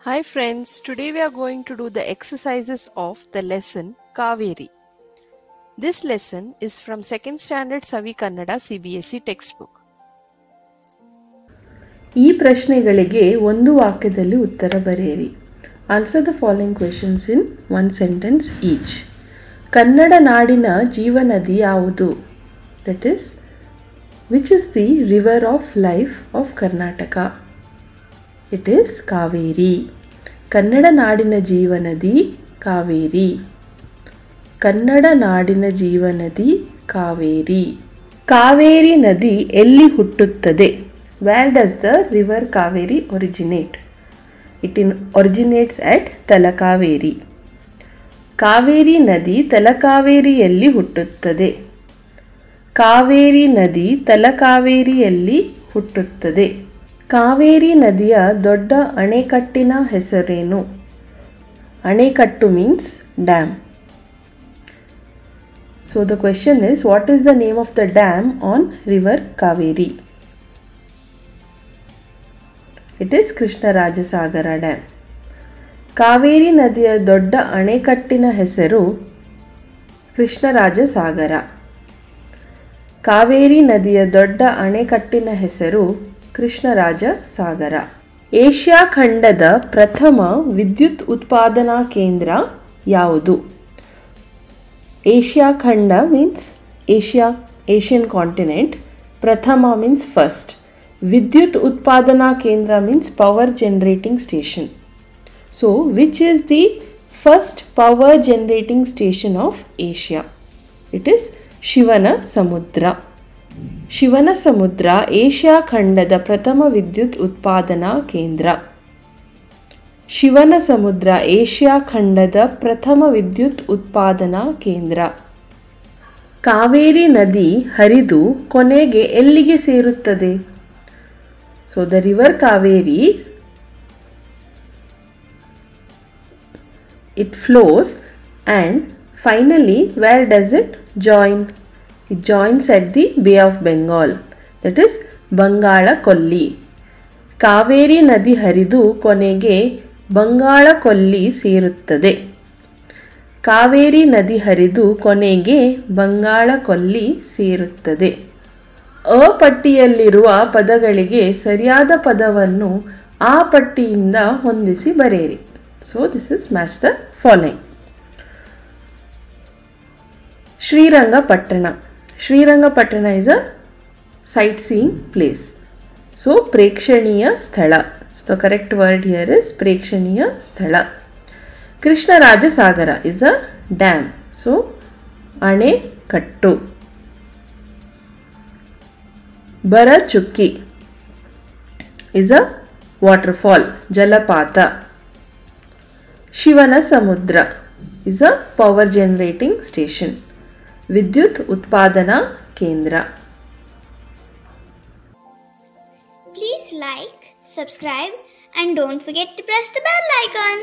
Hi friends, today we are going to do the exercises of the lesson Kaveri. This lesson is from 2nd standard Savi Kannada CBSE textbook. ಈ ಪ್ರಶ್ನೆಗಳಿಗೆ ಒಂದು ವಾಕ್ಯದಲ್ಲಿ ಉತ್ತರ ಬರೆಯಿರಿ answer the following questions in one sentence each Kannada ನಾಡಿನ ಜೀವನದಿ ಯಾವುದು that is which is the river of life of Karnataka it is Kaveri Kannada ನಾಡಿನ ಜೀವನದಿ ಕಾವೇರಿ ಕನ್ನಡ ನಾಡಿನ ಜೀವನದಿ ಕಾವೇರಿ ಕಾವೇರಿ ನದಿ ಎಲ್ಲಿ ಹುಟ್ಟುತ್ತದೆ where does the river Kaveri originate it in originates at Talakaveri Kaveri ನದಿ ತಲಕಾವೇರಿಯಲ್ಲಿ ಹುಟ್ಟುತ್ತದೆ ಕಾವೇರಿ ನದಿ ತಲಕಾವೇರಿಯಲ್ಲಿ ಹುಟ್ಟುತ್ತದೆ. ಕಾವೇರಿ ನದಿಯ ದೊಡ್ಡ ಅಣೆಕಟ್ಟಿನ ಹೆಸರೇನು? ಅಣೆಕಟ್ಟು means dam so the question is what is the name of the dam on river Kaveri it is Krishnarajasagara dam Kaveri ನದಿಯ ದೊಡ್ಡ ಅಣೆಕಟ್ಟಿನ ಹೆಸರು ಕೃಷ್ಣರಾಜಸಾಗರ. ಕಾವೇರಿ ನದಿಯ ದೊಡ್ಡ ಅಣೆಕಟ್ಟಿನ ಹೆಸರು ಕೃಷ್ಣರಾಜ ಸಾಗರ ಏಷ್ಯಾ ಖಂಡದ ಪ್ರಥಮ ವಿದ್ಯುತ್ ಉತ್ಪಾದನಾ ಕೇಂದ್ರ ಯಾವುದು? ಏಷ್ಯಾ ಖಂಡ ಮೀನ್ಸ್ ಏಷ್ಯಾ, ಏಷ್ಯನ್ ಕಾಂಟಿನೆಂಟ್. ಪ್ರಥಮ ಮೀನ್ಸ್ ಫಸ್ಟ್. ವಿದ್ಯುತ್ ಉತ್ಪಾದನಾ ಕೇಂದ್ರ means power generating station. So which is the first power generating station of Asia it is Shivanasamudra. ಶಿವನ ಸಮುದ್ರ ಏಷ್ಯಾ ಖಂಡದ ಪ್ರಥಮ ವಿದ್ಯುತ್ ಉತ್ಪಾದನಾ ಕೇಂದ್ರ. ಶಿವನ ಸಮುದ್ರ ಏಷ್ಯಾ ಖಂಡದ ಪ್ರಥಮ ವಿದ್ಯುತ್ ಉತ್ಪಾದನಾ ಕೇಂದ್ರ. ಕಾವೇರಿ ನದಿ ಹರಿದು ಕೊನೆಗೆ ಎಲ್ಲಿಗೆ ಸೇರುತ್ತದೆ? So the river Kaveri it flows and finally where does it join it joins at the bay of Bengal that is Bangala ಕೊಲ್ಲಿ ಕಾವೇರಿ ನದಿ ಹರಿದು ಕೊನೆಗೆ ಬಂಗಾಳ ಕೊಲ್ಲಿ ಸೇರುತ್ತದೆ. ಕಾವೇರಿ ನದಿ ಹರಿದು ಕೊನೆಗೆ ಬಂಗಾಳ ಕೊಲ್ಲಿ ಸೇರುತ್ತದೆ. ಅ ಪಟ್ಟಿಯಲ್ಲಿರುವ ಪದಗಳಿಗೆ ಸರಿಯಾದ ಪದವನ್ನು ಆ ಪಟ್ಟಿಯಿಂದ ಹೊಂದಿಸಿ ಬರೆಯಿರಿ. So this is match the following Srirangapatna. Srirangapatna is a sightseeing place so ಪ್ರೇಕ್ಷಣೀಯ ಸ್ಥಳ. So the correct word here is ಪ್ರೇಕ್ಷಣೀಯ ಸ್ಥಳ. Krishnarajasagara is a dam so ಅಣೆಕಟ್ಟು. ಬರಚುಕ್ಕಿ ಇಸ್ ಅ ವಾಟರ್ಫಾಲ್ ಜಲಪಾತ. Shivanasamudra is a power generating station ವಿದ್ಯುತ್ ಉತ್ಪಾದನಾ ಕೇಂದ್ರ Please like, subscribe, and don't forget to press the bell icon.